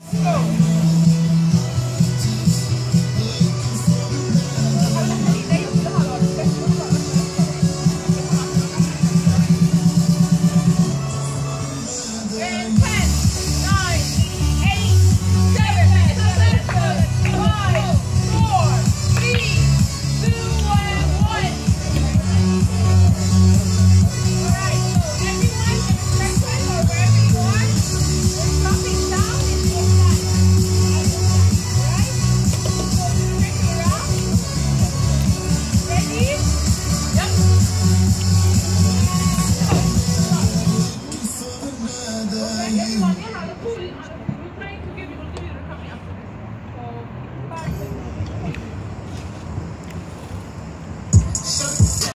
Go!